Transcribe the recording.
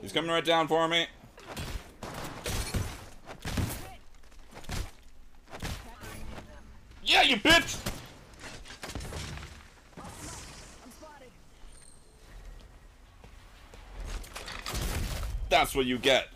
He's coming right down for me. Yeah, you bitch! That's what you get.